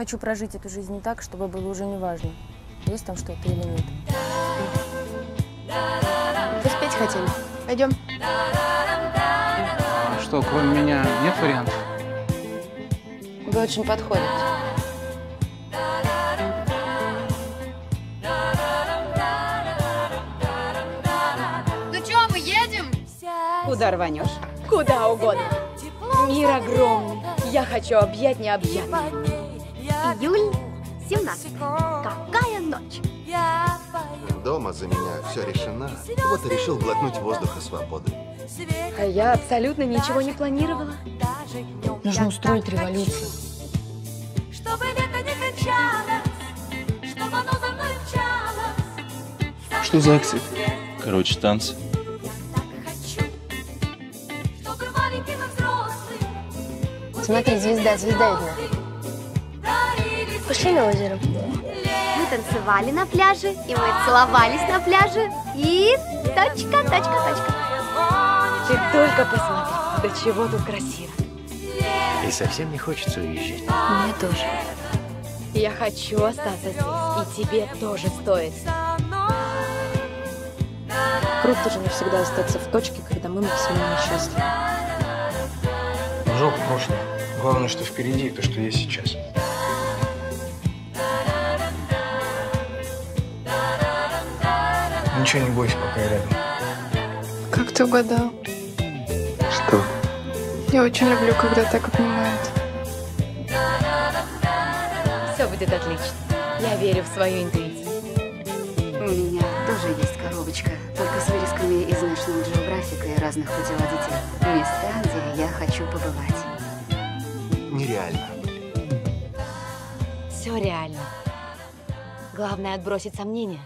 Хочу прожить эту жизнь не так, чтобы было уже неважно, есть там что-то или нет. Поспеть хотели. Пойдем. А что, кроме меня нет вариантов? Вы очень подходите. Ну что, мы едем? Куда рванешь? Куда угодно. Мир огромный. Я хочу объять необъятное. Июль 17. Какая ночь? Дома за меня все решено. Вот и решил глотнуть воздуха свободы. А я абсолютно ничего не планировала. Нужно устроить революцию. Чтобы лето не кончалось, чтобы оно за мной мчалось. Что за акция? Короче, танцы. Смотри, звезда, звезда видна. Пошли на озеро. Мы танцевали на пляже, и мы целовались на пляже. И точка, точка, точка. Ты только посмотри, до чего тут красиво. И совсем не хочется уезжать. Мне тоже. Я хочу остаться здесь, и тебе тоже стоит. Круто же не всегда остаться в точке, когда мы максимально счастливы. Жопа прошлое. Главное, что впереди, и то, что есть сейчас. Ничего не бойся, пока я рядом. Как ты угадал? Что? Я очень люблю, когда так обнимают. Все будет отлично. Я верю в свою интуицию. У меня тоже есть коробочка, только с вырезками из National Geographic и разных путеводителей. Места, где я хочу побывать. Нереально. Все реально. Главное отбросить сомнения.